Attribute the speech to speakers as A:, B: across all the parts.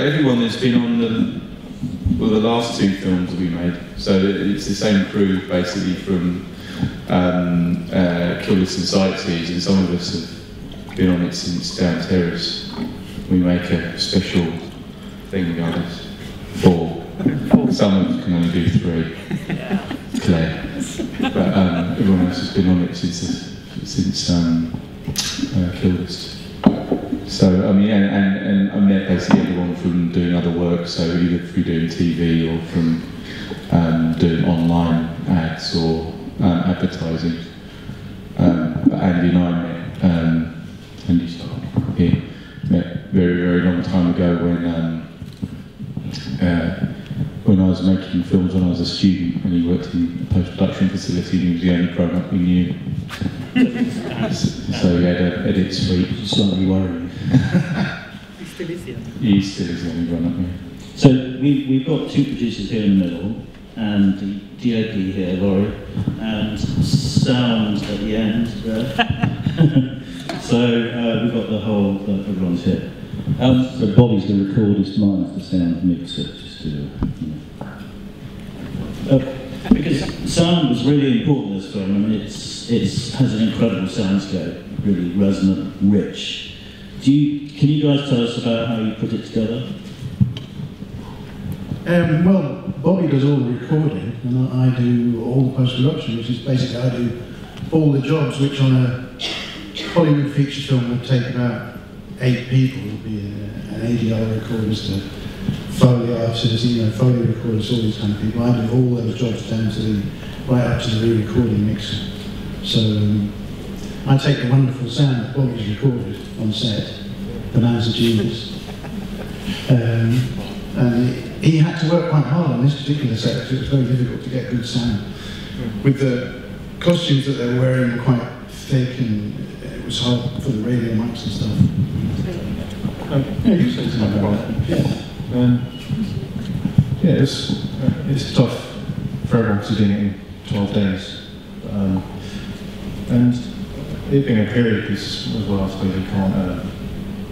A: everyone that's been on the well, the last two films we made. So it's the same crew basically from um, uh, Kill List and Sightseers, and some of us have been on it since Down Terrace. We make a special thing, guys. Four. Some of us can only do three. Claire. But um, everyone else has been on it since since um, uh, Kill List. So, I mean, and, and, I met basically everyone from doing other work, so either through doing TV or from um, doing online ads or um, advertising. Um, but Andy and I met, um, Andy here, met very, very long time ago when um, uh, when I was making films when I was a student and he worked in a post-production facility and he was the only grown-up we knew. so he had an edit suite.
B: Slightly worrying.
C: He still is here.
A: He still is the only grown-up
B: So we, we've got two producers here in the middle, and the DOP here, Laurie, and sound at the end there. so uh, we've got the whole, uh, everyone's here. Um,
D: So Bobby's the recordist, mine's the sound mixer, just to, you know.
B: uh, because sound was really important in this film. I mean, it's, it's has an incredible soundscape, really resonant, rich. Do you, can you guys tell us about how you put it together?
E: Um, well, Bobby does all the recording, and I, do all the post-production, which is basically I do all the jobs, which on a Hollywood feature film would take about eight people. It would be a, an ADR recordist, a Foley artist, you know, Foley recorders, all these kind of people. I do all those jobs down to the, right up to the re-recording mixer. So um, I take the wonderful sound that Bobby's recorded on set, the man's a genius. Um, and he had to work quite hard on this particular set because it was very difficult to get good sound. With the costumes that they were wearing were quite thick and it was hard for the radio mics and stuff.
F: Um, yeah, you said something about that.
E: Yeah.
F: Um, yeah, it's, uh, it's tough for everyone to do it in 12 days. Um, and it being a period piece as well, I suppose you can't, uh,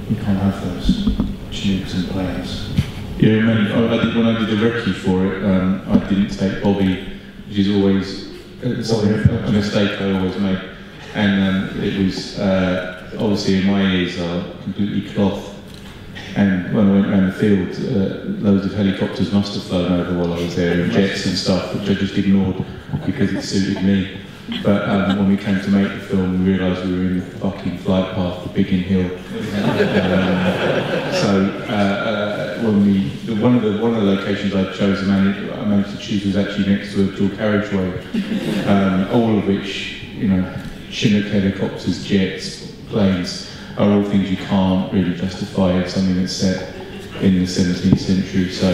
F: you can't have those tubes and planes.
A: Yeah, I remember, I, I did, when I did the recce for it, um, I didn't take Bobby, which is always a mistake I always make. And um, it was, uh, obviously in my ears are completely cloth. And when I went around the field, uh, loads of helicopters must have flown over while I was there, and jets and stuff, which I just ignored because it suited me. But um, when we came to make the film, we realised we were in the fucking flight path to Biggin Hill. Um, so uh, uh, when we, one of the one of the locations I chose, I managed, I managed to choose was actually next to a dual carriageway, um, all of which, you know, Chinook helicopters, jets, planes, are all things you can't really justify as something that's set in the 17th century. So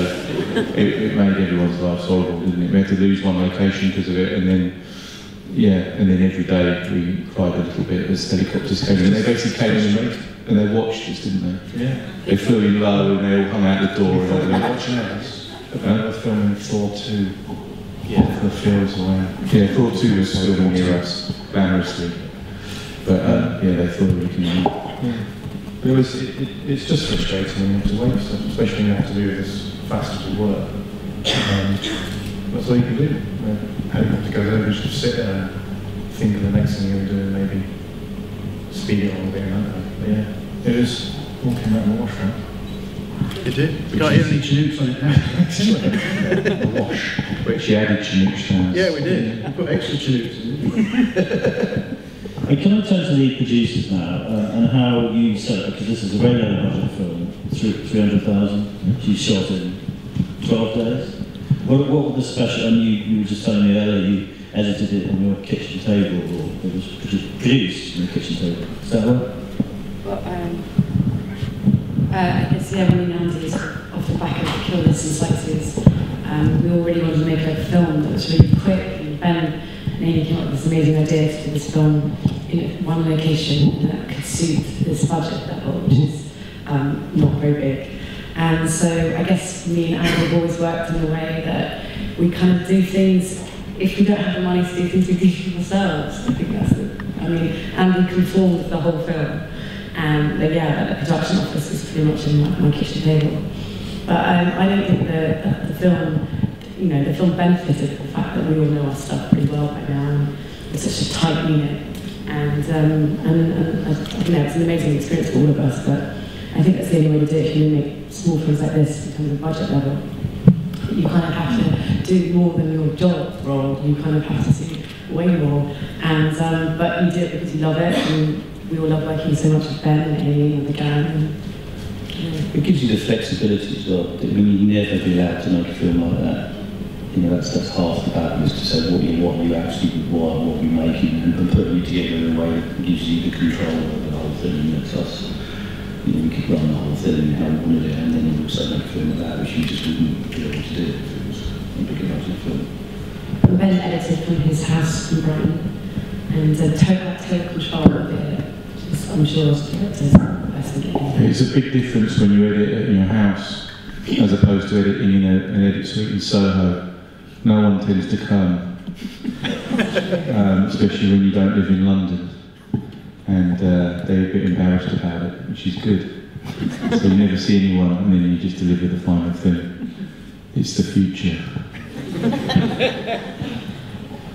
A: it, it made everyone's life horrible, didn't it? We had to lose one location because of it, and then yeah, and then every day we cried a little bit as helicopters came in. They basically came in and, and they watched us, didn't they?
F: Yeah.
A: They flew in low and they all hung out the door.
F: Before
A: And
F: we were watching us, they were filming Thor 2 off the fields around.
A: yeah, Thor 2 was filming near us, glamorously. But uh, yeah, they thought we can.
F: Yeah. It was, it, it, it's just frustrating when you have to wait for stuff, especially when you have to do it as fast as we work. Um, that's all you can do. How do you know, to go over, you just sit there and think of the next thing you're going to do and maybe speed it on a bit and that. But yeah, it was walking around the wash round.
E: You did? We got here any Chinooks on it now.
F: a wash.
A: But she added Chinook sounds.
E: Yeah, we did. We put extra Chinooks in.
B: Can I turn to the producers now uh, and how you set it, because this is a very low budget film, three- 300,000, you shot in 12 days. What, what the special, and you, you were just telling me earlier you edited it on your kitchen table, or it was produced on your kitchen table. Is that right?
G: But um, uh, I guess yeah, when we announced off the back of the Kill List and Sightseers, um, we already wanted to make a film that was really quick. And Ben and Amy came up with this amazing idea do this film in one location that could suit this budget level, which is um, not very big. And so I guess me and Anne have always worked in a way that we kind of do things. If we don't have the money to do things, we do them ourselves. I think that's the. I mean, and we conformed the whole film. And but yeah, the production office is pretty much in my, my kitchen table. But um, I don't think the, the, the film, you know, the film benefited from the fact that we all know our stuff pretty well by now. And it's such a tight unit. And, um, and, and uh, you know, it's an amazing experience for all of us. But I think that's the only way to do it. If you make small films like this terms of budget level, you kind of have to do more than your job role. You kind of have to do way more. And um, but you do it because you love it, and we all love working so much with Ben and Amy and the gang. And, know.
D: It gives you the flexibility as well. Mean, you never be allowed to make a film like that. You know, that's, that's half the battle is to say what you what you actually want, what you're making, and, and putting it together in a way that gives you the control over the whole thing. That's us. Know, we could run the whole thing and how we wanted it, and then also make a film like that, which you just wouldn't be able to do if it was a big enough film.
G: And Ben edited from his house in Brighton, and uh, total, total control of it. I'm sure as directors, the best thing you can do.
A: It's a big difference when you edit at your house as opposed to editing in a, an edit suite in Soho. No one tends to come, um, especially when you don't live in London. And uh, they're a bit embarrassed about it, which is good. So you never see anyone and then you just deliver the final thing. It's the future.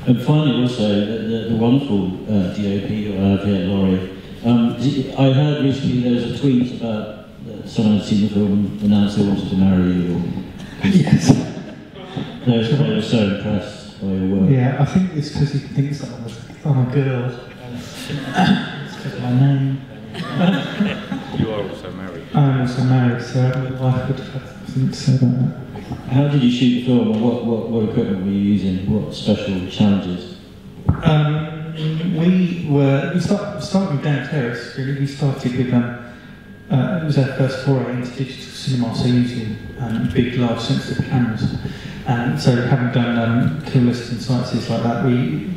B: And finally, also, the, the, the wonderful uh, DOP you have here, Laurie. Um, d- I heard recently there was a tweet about uh, someone had seen the film and announced they wanted to marry you. Or,
H: Yes.
B: they, were, they were so impressed by your work.
H: Yeah, I think it's because he thinks that I'm a, I'm a girl. it's of my name.
A: You are also married.
H: I'm also married, so my wife would have something to say about that.
B: How did you shoot the film what, what, what equipment were you using? What special challenges?
H: Um, we were, we start, started with Down Terrace, really. We started with, um, uh, it was our first foray into digital cinema, so using um, big, large sensitive cameras. And so having done um, kill lists and sightseers like that, we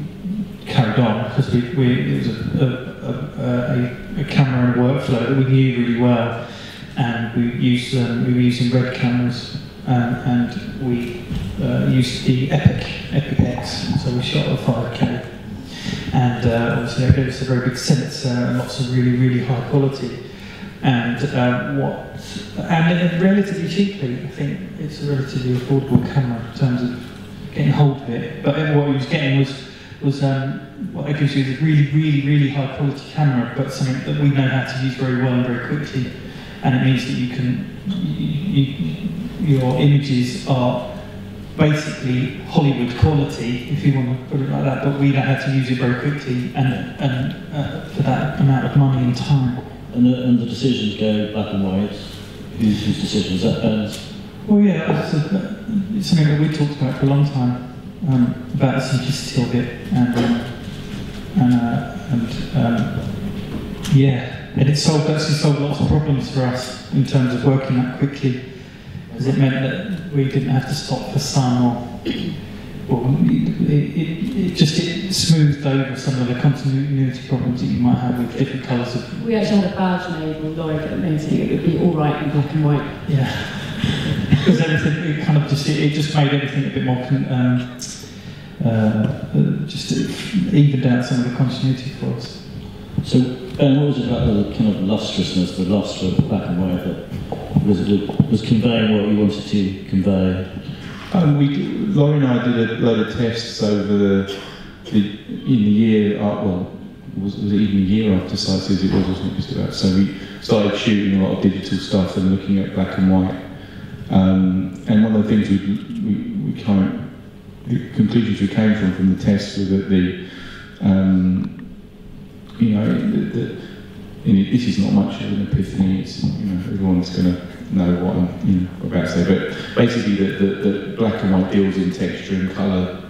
H: carried on because we, we, it was a, a, a, a, a camera and a workflow that we knew really well. And we used, um, we were using red cameras um, and we uh, used the Epic, Epic X, so we shot at 5K. And uh, obviously that gave us a very big sensor and lots of really, really high quality. And uh, what, and relatively cheaply, I think it's a relatively affordable camera in terms of getting hold of it. But what he was getting was, was um, what it gives you is a really, really, really high quality camera, but something that we know how to use very well and very quickly. And it means that you can, you, you, your images are basically Hollywood quality, if you want to put it like that, but we know how to use it very quickly and, and uh, for that amount of money and time.
B: And the, and the decisions go black and white. Whose, whose decision? Is that Ben's?
H: Well, yeah, it's, a, it's something that we talked about for a long time, um, about the simplicity of it, and, um, and, uh, and um, yeah, and it solved, actually solved lots of problems for us in terms of working that quickly, because it meant that we didn't have to stop for sun or, or it, it, it just it smoothed over some of the continuity problems that you might have with different colours of
G: We actually had a badge made on Laurie that it it would be all right in black and white.
H: Yeah. Because everything, it kind of just, it, it just made everything a bit more, um, uh, uh, just evened out some of the continuity for us.
B: So, Ben, what was it about the kind of lustrousness, the luster of black and white that was, it, was conveying what you wanted to convey?
A: Um, we, Laurie and I did a load of tests over the, the in the year, uh, well, was, was it even a year after Sightseers it was, wasn't it, just about? So we started shooting a lot of digital stuff and looking at black and white. Um, and one of the things we, we, we kind of, the conclusions we came from from the tests were that the, um, you know, the, the, this is not much of an epiphany. It's, you know, everyone's going to know what I'm you know, about to say. But basically, the black and white deals in texture and colour,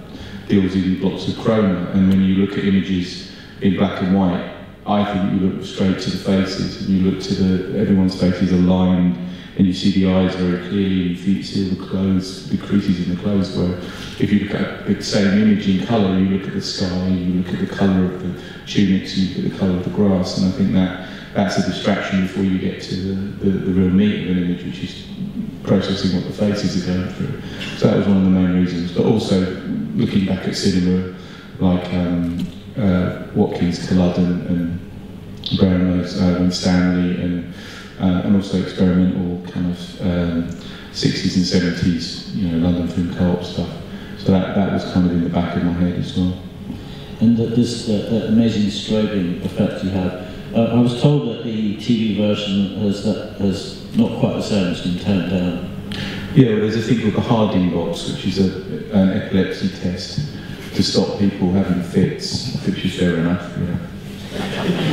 A: deals in lots of chroma. And when you look at images in black and white, I think you look straight to the faces, and you look to the everyone's faces aligned, and you see the eyes very clearly, and you see the clothes, the creases in the clothes. Where if you look at the same image in colour, you look at the sky, you look at the colour of the tunics, you look at the colour of the grass, and I think that that's a distraction before you get to the, the, the real meat of an image, which is processing what the faces are going through. So that was one of the main reasons. But also looking back at cinema, like um, uh, Watkins, Culloden, and Brownlow, uh, Winstanley, and uh, and also experimental kind of um, 60s and 70s, you know, London Film Co-op stuff. So that, that was kind of in the back of my head as well.
B: And that this that amazing strobing effect you have. Uh, I was told that the TV version has that has not quite the same. It's been toned down.
A: Yeah, well, there's a thing called the Harding box, which is a, an epilepsy test to stop people having fits, which is fair enough. Know.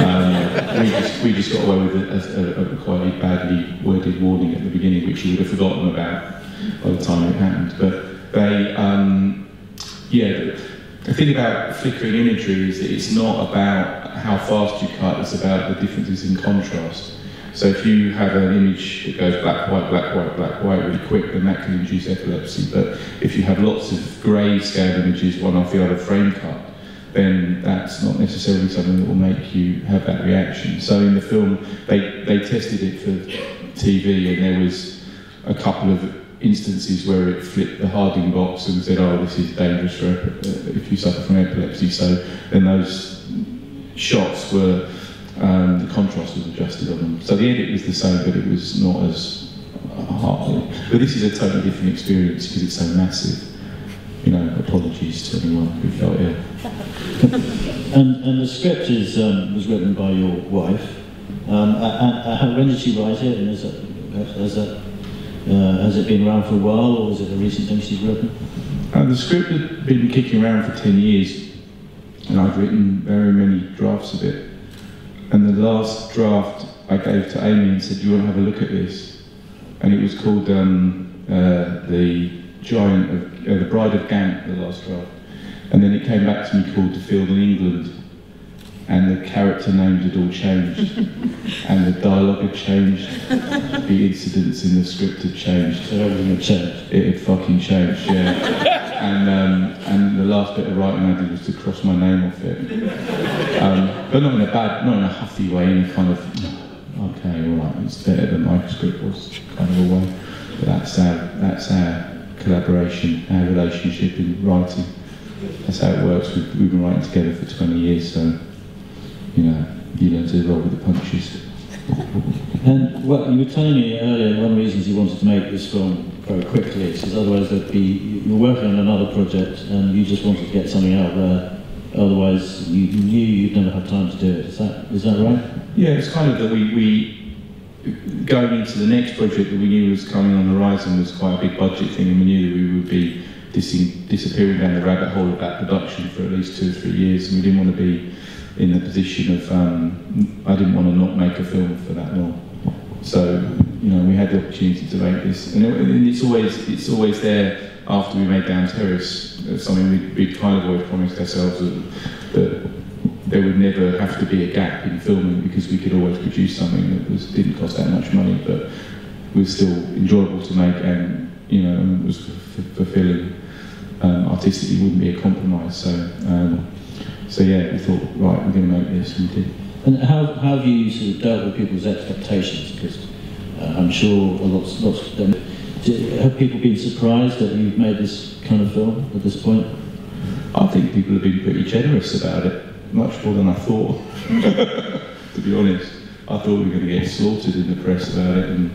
A: Um, we, just, we just got away with a, a, a quite badly worded warning at the beginning, which you would have forgotten about by the time it happened. But they, um, yeah, the thing about flickering imagery is that it's not about how fast you cut, it's about the differences in contrast. So if you have an image that goes black, white, black, white, black, white really quick, then that can induce epilepsy. But if you have lots of grey scale images, one after the other frame cut, then that's not necessarily something that will make you have that reaction. So in the film, they, they tested it for TV and there was a couple of instances where it flipped the Harding box and said, oh, this is dangerous for, uh, if you suffer from epilepsy. So then those shots were, um, the contrast was adjusted on them. So the edit was the same, but it was not as hard. But this is a totally different experience because it's so massive. You know, apologies to anyone who felt ill.
B: And, and the script is, um, was written by your wife. Um, and, and when did she write it? And is it, has, that, uh, has it been around for a while, or is it a recent thing she's written?
A: Uh, the script had been kicking around for 10 years, and I'd written very many drafts of it. And the last draft I gave to Amy and said, Do you want to have a look at this? And it was called um, uh, The Giant of, uh, The Bride of Gant, the last draft. And then it came back to me called The Field in England. And the character names had all changed. and the dialogue had changed. the incidents in the script had changed.
B: So everything had changed.
A: It had fucking changed, yeah. and um, and the last bit of writing I did was to cross my name off it. Um, but not in a bad, not in a huffy way, in a kind of, okay, all right, it's better than my script was, kind of a way. But that's our, that's our collaboration, our relationship in writing. That's how it works. We've, we've been writing together for 20 years, so, you know, you learn to roll with the punches.
B: And well, you were telling me earlier one of the reasons you wanted to make this film very quickly is because otherwise there'd be you're working on another project and you just wanted to get something out there. Otherwise, you knew you'd never have time to do it. Is that is that right?
A: Yeah, it's kind of that we, we going into the next project that we knew was coming on the horizon was quite a big budget thing, and we knew that we would be dis- disappearing down the rabbit hole of that production for at least two or three years, and we didn't want to be in the position of um, I didn't want to not make a film for that long. So you know, we had the opportunity to make this, and, it, and it's always it's always there after we made Down Terrace. It's something we, we kind of always promised ourselves that, that there would never have to be a gap in filming because we could always produce something that was, didn't cost that much money, but was still enjoyable to make and you know and was f- fulfilling. Um, artistically, wouldn't be a compromise. So, um, so yeah, we thought, right, we're going to make this, and we did.
B: And how, how have you sort of dealt with people's expectations? Because uh, I'm sure lots, lots of them. do- Have people been surprised that you've made this kind of film at this point?
A: I think people have been pretty generous about it, much more than I thought. to be honest, I thought we were going to get slaughtered in the press about it, and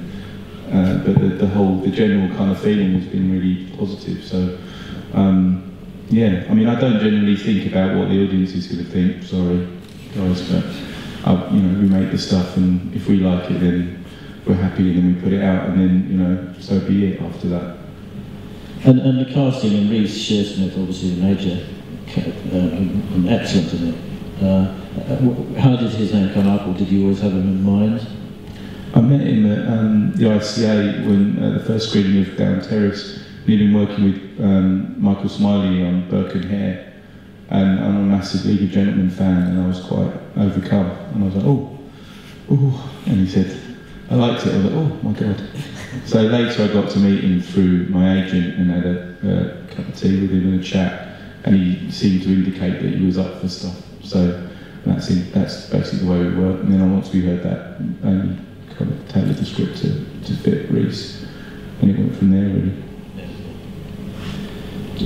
A: uh, but the, the whole, the general kind of feeling has been really positive. So, um, yeah, I mean, I don't generally think about what the audience is going to think. Sorry, guys, but uh, you know, we make the stuff, and if we like it, then we're happy, and then we put it out, and then you know, so be it after that.
B: And, and the casting and Reece Shearsmith, obviously the major, uh, and excellent in it. Uh, uh, how did his name come up, or did you always have him in mind?
A: I met him at um, the ICA when uh, the first screening of Down Terrace. He'd been working with um, Michael Smiley on Burke and Hare, and I'm a massive League of Gentlemen fan, and I was quite overcome. And I was like, oh, oh, and he said, I liked it. I was like, oh my god. So later I got to meet him through my agent and had a, a cup of tea with him and a chat, and he seemed to indicate that he was up for stuff. So that's it, that's basically the way we work. And then once we heard that, Amy kind of tailored the script to, to fit Reece, and it went from there really.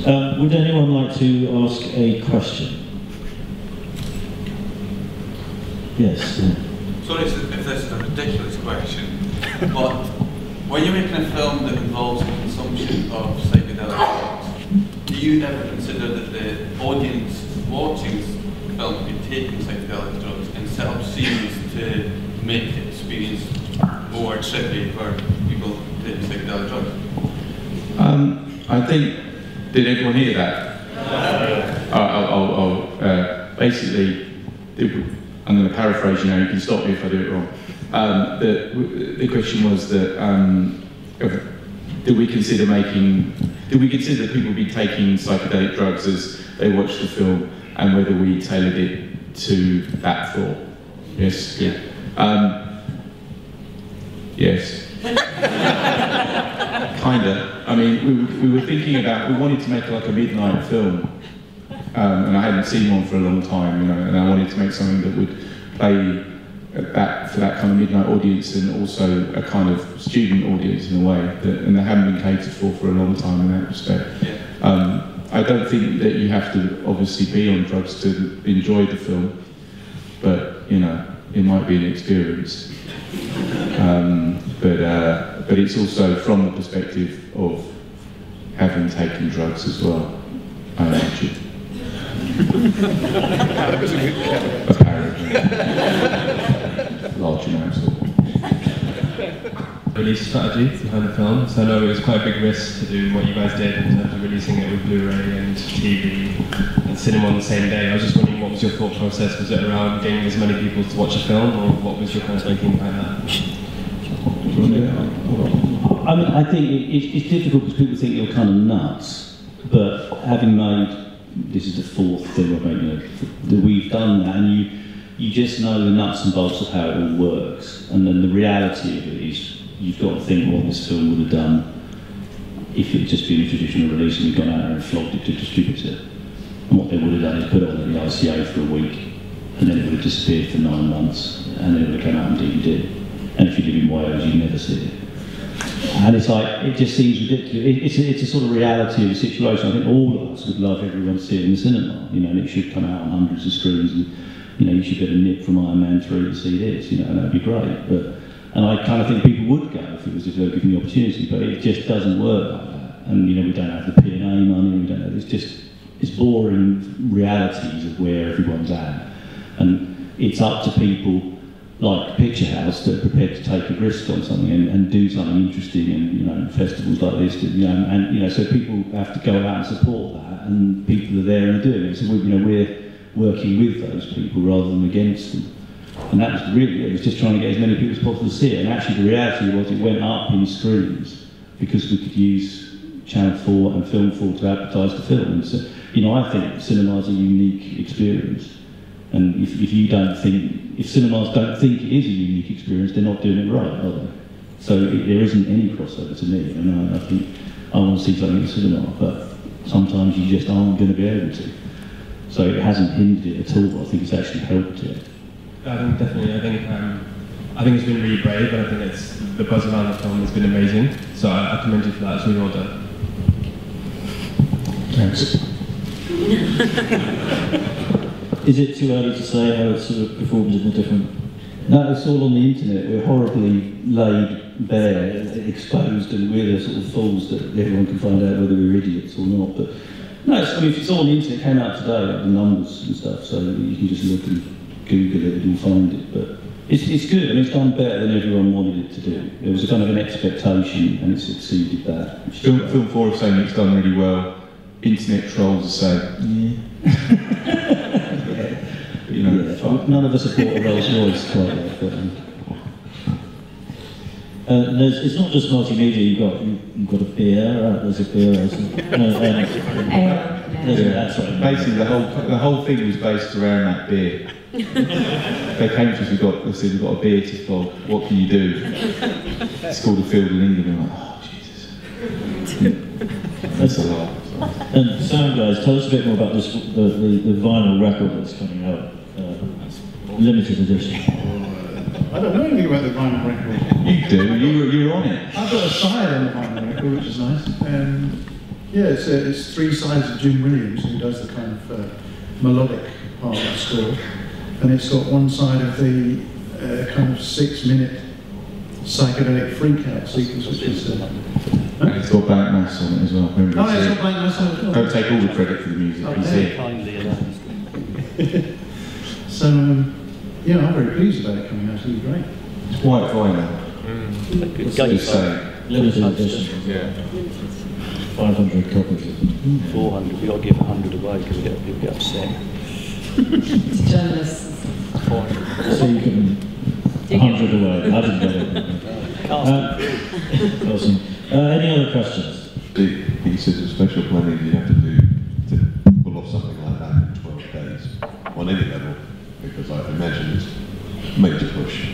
B: Um, would anyone like to ask a question? Yes.
I: Sorry if if this is a ridiculous question, but when you're making a film that involves the consumption of psychedelic drugs, do you ever consider that the audience watching the film be taking psychedelic drugs and set up scenes to make the experience more trippy for people taking psychedelic drugs?
A: Um, I think, did everyone hear that? I'll, I'll, I'll, I'll, uh, basically, I'm going to paraphrase you now, you can stop me if I do it wrong. Um, the, the question was that, um, do we consider making, do we consider that people be taking psychedelic drugs as they watch the film and whether we tailored it to that thought? Yes, yeah. Um, yes. Kinda. I mean, we, were- we were thinking about, we wanted to make like a midnight film. Um, and I hadn't seen one for a long time, you know, and I wanted to make something that would play that, for that kind of midnight audience and also a kind of student audience in a way, that, and they haven't been catered for for a long time in that respect. Um, I don't think that you have to obviously be on drugs to enjoy the film, but, you know, it might be an experience. Um, but, uh, but it's also from the perspective of having taken drugs as well, I imagine.
J: A good.
A: Apparently. Of
K: release strategy behind the film. So I know it was quite a big risk to do what you guys did in terms of releasing it with Blu-ray and TV and cinema on the same day. I was just wondering what was your thought process? Was it around getting as many people to watch a film or what was your kind of thinking behind that?
B: I mean, I think it, it, it's difficult because people think you're kind of nuts, but having made this is the fourth film I've made, that we've done that, and you you just know the nuts and bolts of how it all works, and then the reality of it is you've got to think what this film would have done if it had just been a traditional release and we'd gone out there and flogged it to distributor. And what they would have done is put it on the ICA for a week, and then it would have disappeared for nine months, and then it would have come out on DVD. And if you live in Wales, you'd never see it. And it's like, it just seems ridiculous. It- It's a, it's a sort of reality of the situation. I think all of us would love everyone to see it in the cinema, you know, and it should come out on hundreds of screens and, you know, you should get a nip from Iron Man 3 to see this, you know, and that'd be great. But, and I kind of think people would go if it was if they oh, were given the opportunity, but it just doesn't work like that. And, you know, we don't have the P&A money, we don't have, it's just, it's boring realities of where everyone's at. And it's up to people like Picture House that are prepared to take a risk on something and, and do something interesting and you know festivals like this you know and you know so people have to go out and support that and people are there and doing it so we, you know we're working with those people rather than against them and that was really it. was just trying to get as many people as possible to see it and actually the reality was it went up in screens because we could use Channel 4 and Film 4 to advertise the film so you know I think cinema is a unique experience and if, if you don't think, if cinemas don't think it is a unique experience, they're not doing it right, are they? So it, there isn't any crossover to me. And I, I think I want to see something in cinema, but sometimes you just aren't going to be able to. So it hasn't hindered it at all. but I think it's actually helped it.
K: I think definitely. I think um, I think it's been really brave, and I think it's the buzz around the film has been amazing. So I, I commend you for that. It's really well done.
G: Thanks. Is it too early to say how it sort of performs in the different?
B: No, it's all on the internet. We're horribly laid bare, exposed, and we're the sort of fools that everyone can find out whether we're idiots or not. But no, I mean, if it's all on the internet, it came out today, like the numbers and stuff, so you can just look and Google it and find it. But it's, it's good. I mean, it's done better than everyone wanted it to do. There was kind of an expectation, and it exceeded that.
A: Film. Film 4 are saying it's done really well. Internet trolls are saying, you know,
B: Yeah, none of us have bought a Rolls Royce quite like that.
G: Uh, there's, it's not just multimedia. You've got you've got a beer. Uh, there's a beer. There's a, no, um, there's a,
A: Yeah.
G: that's right.
A: Basically, the whole the whole thing was based around that beer. they came to us, we got, they said, we've got a beer to flog, what can you do? It's called a field in England, and I'm like, oh, Jesus. That's a lot.
G: And sound guys, tell us a bit more about this the, the, the vinyl record that's coming out, uh, limited edition.
E: I don't know anything about the vinyl record.
A: You do, you were, you were on it.
E: I've got a side on the vinyl record, which is nice. Um, yeah, it's, uh, it's three sides of Jim Williams, who does the kind of uh, melodic part of the score. And it's got one side of the uh, kind of six minute psychedelic freak-out sequence, which is... Uh,
A: And it's got Blank Mass on it as well. Remember
E: oh,
A: it's
E: yeah, it's
A: here.
E: got blank mass on it as well.
A: Don't take all the credit for the music. He's
E: Okay.
A: here.
E: So, um, yeah, I'm very pleased about it coming out. It's really great.
A: It's white vinyl.
B: Good
A: Just saying.
B: Limited edition.
A: Yeah.
B: 500 copies.
L: 400, we've got to give 100 away because we get, people get upset.
G: Journalists.
B: So you can 100 away. I didn't get it. Uh, awesome. Uh, any other questions?
M: big pieces of special planning you have to do to pull off something like that in 12 days on any level? Because I imagine it's push.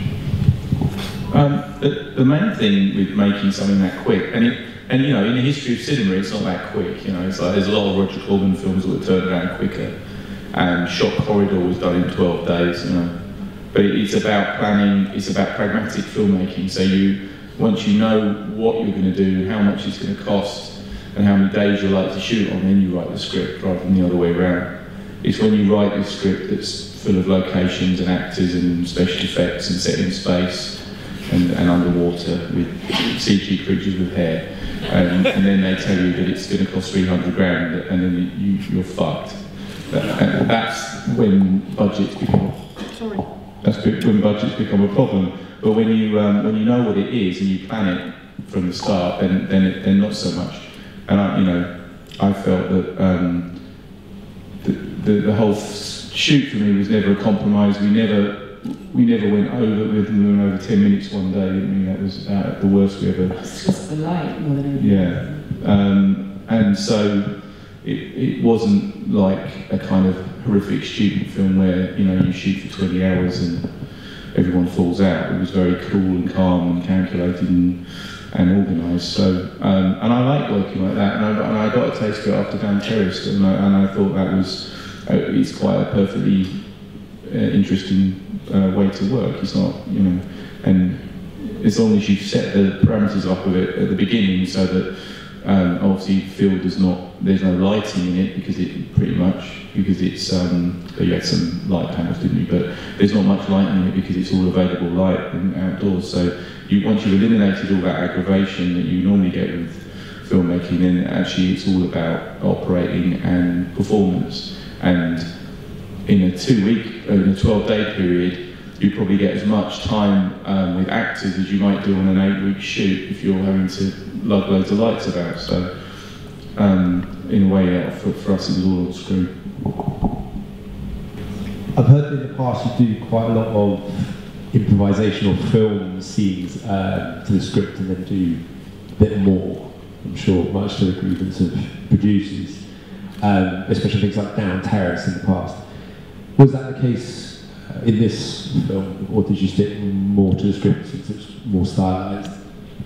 A: Um, the, the main thing with making something that quick, and it, and you know, in the history of cinema, it's not that quick. You know, it's like there's a lot of Roger Corman films that were turned around quicker, and Shock Corridor was done in 12 days. You know, but it, it's about planning. It's about pragmatic filmmaking. So you, once you know what you're going to do, how much it's going to cost, and how many days you like to shoot on, then you write the script rather than the other way around. It's when you write the script that's full of locations and actors and special effects and set in space and, and underwater with CG creatures with hair. And, and then they tell you that it's going to cost 300 grand and then you, you're fucked. And that's when budgets become
C: Sorry.
A: that's when budgets become a problem. But when you um, when you know what it is and you plan it from the start, then then, it, then not so much. And I, you know, I felt that um, the, the the whole shoot for me was never a compromise. We never we never went over with we went over ten minutes one day. I mean, that was uh, the worst we ever
G: It's just the light more than anything.
A: yeah. Um, and so it, it wasn't like a kind of horrific student film where, you know, you shoot for 20 hours and everyone falls out. It was very cool and calm and calculated and, and organised. So, um, and I like working like that. And I, and I got a taste of it after Down Terrace and I, and I thought that was, it's quite a perfectly uh, interesting uh, way to work. It's not, you know, and as long as you set the parameters up of it at the beginning so that um, obviously field is not there's no lighting in it because it pretty much because it's um, you had some light panels didn't you? But there's not much light in it because it's all available light and outdoors. So you once you've eliminated all that aggravation that you normally get with filmmaking then actually it's all about operating and performance and in a two week, in a 12 day period, you probably get as much time um, with actors as you might do on an eight week shoot if you're having to lug loads of lights about. So, um, in a way, yeah, for, for us, it was all on screen.
N: I've heard in the past you do quite a lot of improvisational film scenes um, to the script and then do a bit more, I'm sure, much to the grievance of producers, um, especially things like Down Terrace in the past. Was that the case uh, in this film, or did you stick more to the script since it's more stylized?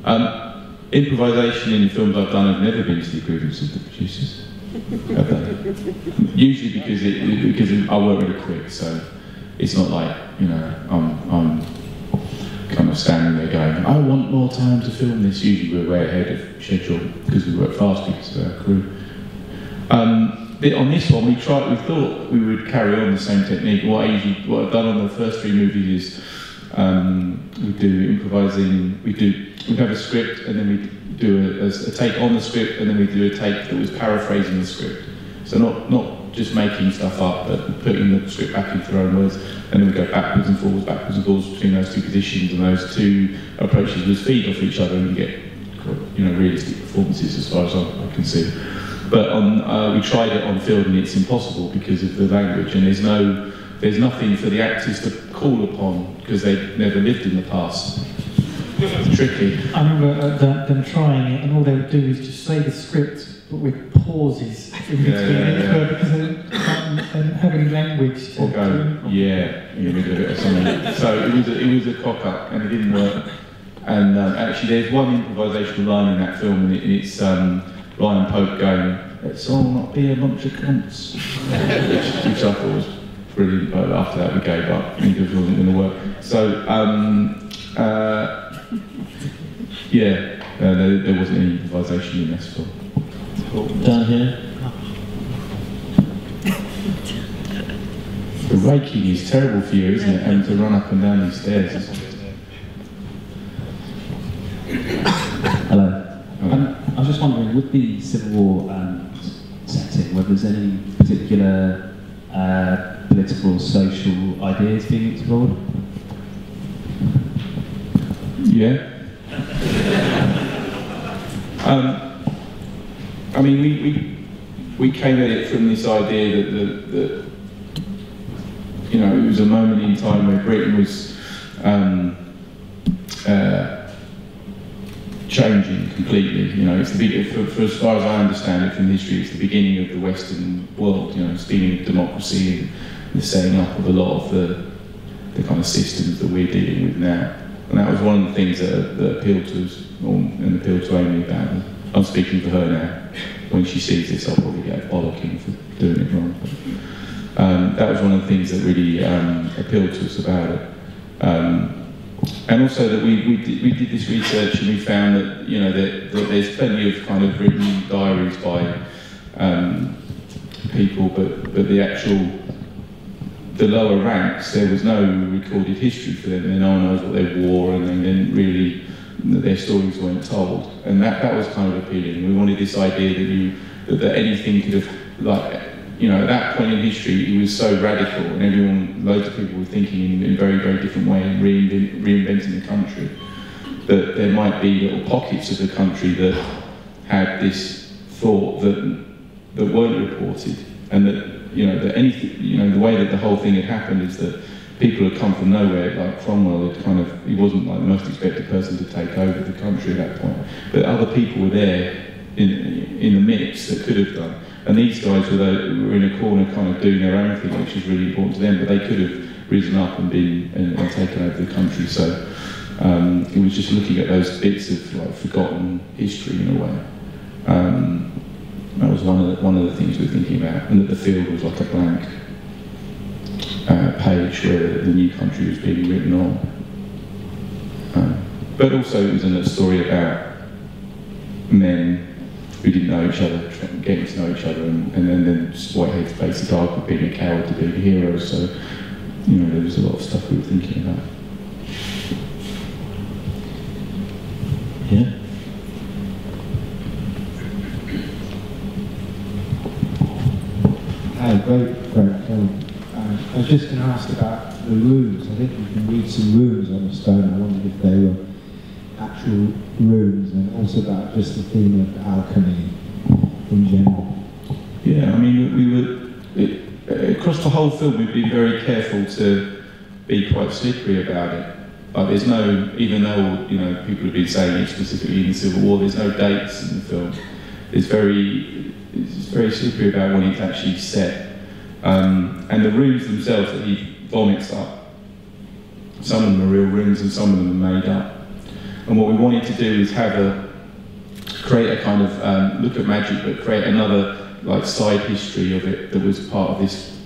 A: Um, improvisation in films I've done have never been to the grievance of the producers. Usually because it, because I work really quick, so it's not like you know I'm, I'm kind of standing there going, I want more time to film this. Usually we're way ahead of schedule because we work fast because of our crew. Um, on this one, we tried. We thought we would carry on the same technique. What I usually, what I've done on the first three movies is um, we do improvising. We do we have a script and then we do a, a, take on the script and then we do a take that was paraphrasing the script. So not not just making stuff up, but putting the script back into their own words, and then we go backwards and forwards, backwards and forwards between those two positions, and those two approaches just feed off each other, and get you know realistic performances as far as I, I can see. But on, uh, we tried it on film, and it's impossible because of the language, and there's no there's nothing for the actors to call upon because they've never lived in the past. It's tricky.
H: I remember uh, them, them trying it, and all they would do is just say the script, but with pauses in between
A: Yeah, yeah, yeah.
H: because they can't um, have any language to
A: or go, yeah, in the middle of it or something. so it was a, it was a cock up and it didn't work. And um, actually, there's one improvisational line in that film, and it, it's um, Ryan Pope going, "Let's all not be a bunch of cunts," which, which I thought was brilliant. But after that, we gave up because it wasn't going to work. So um, uh, yeah, uh, there, there wasn't any improvisation in this film.
B: Down here.
A: The raking is terrible for you, isn't it? Having to run up and down these stairs.
N: wondering, with the Civil War um, setting, whether there's any particular uh, political social ideas being explored?
A: Yeah. um, I mean, we, we, we came at it from this idea that, that, that, you know, it was a moment in time where Britain was um, uh, changing completely. You know, it's the for, for as far as I understand it from history, it's the beginning of the Western world. You know, it's the beginning of democracy and the setting up of a lot of the, the kind of systems that we're dealing with now. And that was one of the things that, that appealed to us, and appealed to Amy about it. I'm speaking for her now. When she sees this, I'll probably get a bollocking for doing it wrong. But, um, that was one of the things that really um, appealed to us about it. Um, and also that we, we, did, we did this research and we found that, you know, that, that there's plenty of kind of written diaries by um, people, but, but the actual the lower ranks, there was no recorded history for them, and no one knows what they wore, and didn't really, their stories weren't told. And that, that was kind of appealing. We wanted this idea that you, that, that anything could have, like, you know, at that point in history, it was so radical, and everyone, loads of people were thinking in, in very, very different way and reinvent, reinventing the country, that there might be little pockets of the country that had this thought that, that weren't reported, and that you know, that anything, you know, the way that the whole thing had happened is that people had come from nowhere, like Cromwell had kind of, he wasn't like the most expected person to take over the country at that point, but other people were there in, in the mix that could have done. And these guys were, were in a corner kind of doing their own thing, which was really important to them, but they could have risen up and been, and, and taken over the country. So um, it was just looking at those bits of like forgotten history in a way. Um, that was one of the, one of the things we were thinking about, and that the field was like a blank uh, page where the new country was being written on. Um, but also it was a story about men who didn't know each other, getting to know each other, and, and then, then Whitehead's basic of being a coward to being a hero. So, you know, there was a lot of stuff we were thinking about.
B: Yeah.
O: Hi, great, great film. Um, I was just going to ask about the runes. I think you can read some runes on the stone. I wondered if they were actual runes, and also about just the theme of alchemy in general.
A: Yeah, I mean, we were it, across the whole film. We've been very careful to be quite slippery about it. Like, there's no, even though you know people have been saying it specifically in the Civil War, there's no dates in the film. It's very, it's very slippery about when it's actually set. Um, and the runes themselves that he vomits up, some of them are real runes and some of them are made up. And what we wanted to do is have a create a kind of um, look at magic, but create another like side history of it that was part of this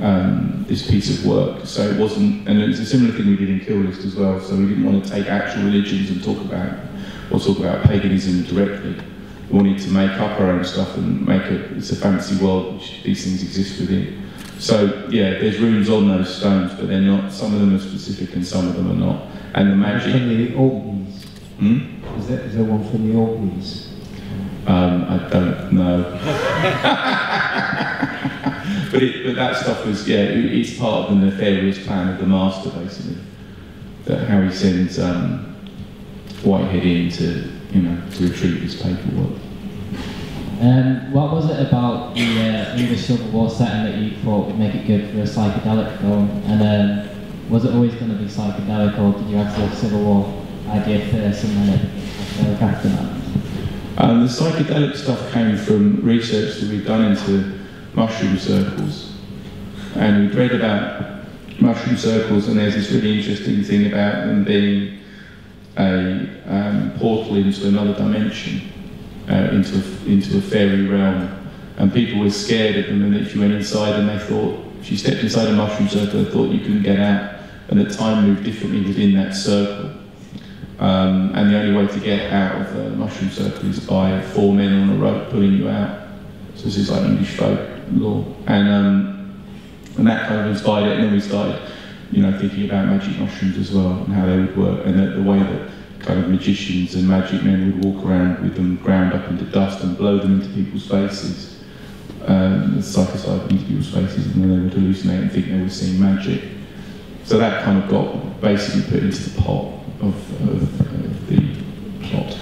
A: um, this piece of work. So it wasn't, and it's a similar thing we did in Kill List as well. So we didn't want to take actual religions and talk about or talk about paganism directly. We wanted to make up our own stuff and make it. It's a fantasy world which these things exist within. So yeah, there's runes on those stones, but they're not. Some of them are specific and some of them are not. And the magic.
O: From the.
A: Hmm?
O: Is there, is there one from the Orkneys?
A: Um, I don't know. but, it, but that stuff was, yeah, it, it's part of the nefarious plan of the master, basically. That Harry sends um, Whitehead in to, you know, to retrieve his paperwork.
P: Um, what was it about the uh, English Civil War setting that you thought would make it good for a psychedelic film? And um, was it always going to be psychedelic, or did you have the Civil War idea after that?
A: Um, the psychedelic stuff came from research that we'd done into mushroom circles. And we'd read about mushroom circles, and there's this really interesting thing about them being a um, portal into another dimension, uh, into, a, into a fairy realm. And people were scared of them, and if you went inside and they thought, if you stepped inside a mushroom circle, they thought you couldn't get out, and that time moved differently within that circle. Um, and the only way to get out of the mushroom circle is by four men on a rope pulling you out. So this is like English folk law. And, um, and that kind of inspired it, and then we started, you know, thinking about magic mushrooms as well, and how they would work, and the, the way that kind of magicians and magic men would walk around with them ground up into dust and blow them into people's faces, um, psilocybe into people's faces, and then they would hallucinate and think they were seeing magic. So that kind of got basically put into the pot of, of, of the plot.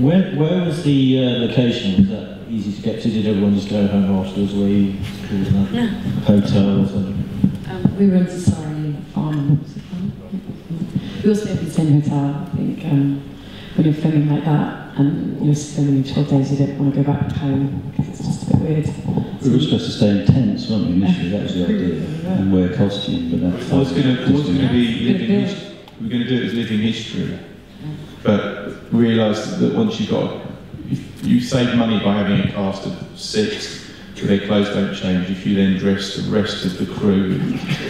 B: Where, where was the uh, location? Was that easy to get to? Did everyone just go home afterwards? Were you called
G: No.
B: hotels and
G: Um, we went to Surrey Farm. what was it called? We all stayed at the same hotel. I think um, when you're filming like that and you're filming in 12 days, you don't want to go back home because it's just a bit weird.
D: We were supposed to stay in tents, weren't we, initially? That was the idea. And wear costume, but that...
A: I was going to, was going to be living. His, we were going to do it as living history, but realised that once you got, you save money by having a cast of six, but their clothes don't change. If you then dress the rest of the crew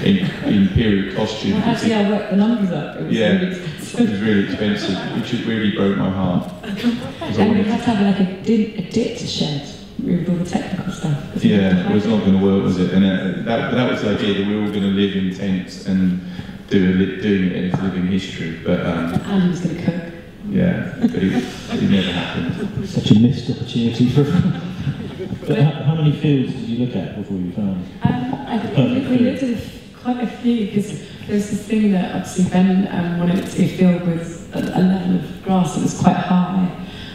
A: in, in period costume,
G: Well, actually, I worked the numbers up. It was
A: yeah,
G: really
A: it was really expensive, which it really broke my heart.
G: And we
A: wanted
G: had to have like a, di- a ditch shed with all the technical stuff. 'cause we had to
A: Yeah, it was not going to work, was it? And uh, that, that was the idea that we were all going to live in tents and do a, li- doing it as living history. But um,
G: And was going to cook.
A: yeah, but it, it never happened.
B: such a missed opportunity for? But how, how many fields did you look at before you found?
G: Um, I think we looked at quite a few because there's this thing that obviously Ben um, wanted it to be filled with a, a level of grass that was quite high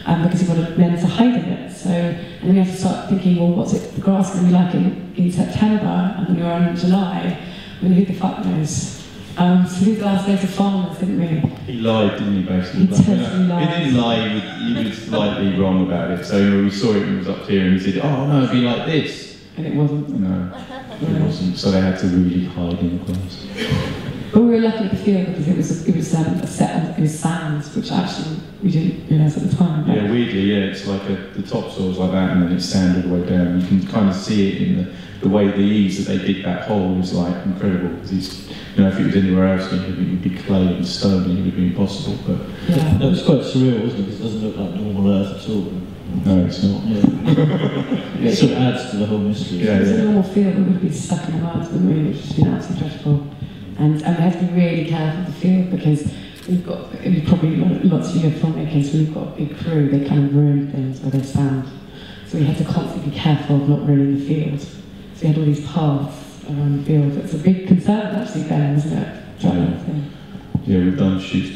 G: um, because he wanted men to hide in it. So, and then we had to start thinking, well, what's it, the grass going to be like in, in September? And then we were in July. I mean, who the fuck knows? Um, so these last of farmers, didn't we?
A: He lied, didn't he, basically?
G: He totally
A: He
G: lied.
A: didn't lie, he was, he slightly wrong about it. So we saw it when he was up here and he said, oh no, it'd be like this.
G: And it wasn't.
A: No, it wasn't. So they had to really hide in the grass.
G: But we were lucky at the field because it was it was um, a set it was sands, which actually we didn't realise at the time.
A: Yeah, weirdly, yeah, it's like a, the topsoil's like that and then it's sand all the way down. You can kind of see it in the, the way the ease that they dig that hole is like incredible. Because it's, you know, if it was anywhere else, it would be, it would be clay and stone and it would be impossible. But
B: Yeah. That was quite surreal, wasn't it? Because it doesn't look like normal Earth at all.
A: no, it's not.
B: Yeah. it sort of adds to the whole mystery.
A: Yeah,
G: If it was
A: yeah.
G: a normal field, we would be stuck in the mud, wouldn't we? Which would be absolutely dreadful. And, and we have to be really careful of the field because we've got, we've probably lots of your filmmakers, we've got a big crew, they kind of ruin things where they stand. So we had to constantly be careful of not ruining the field. So we had all these paths around the field. It's a big concern actually, Ben, isn't it?
A: Yeah. Yeah, we've done shoots